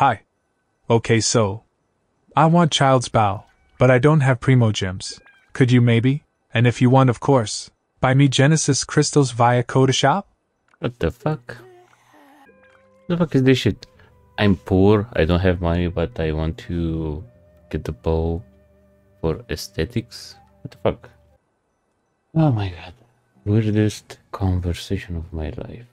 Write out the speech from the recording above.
Hi. Okay, so. I want Childe's Bow, but I don't have Primogems. Could you maybe? And if you want, of course, buy me Genesis crystals via Codashop? What the fuck? The fuck is this shit? I'm poor, I don't have money, but I want to get the bow for aesthetics. What the fuck? Oh my god. Weirdest conversation of my life.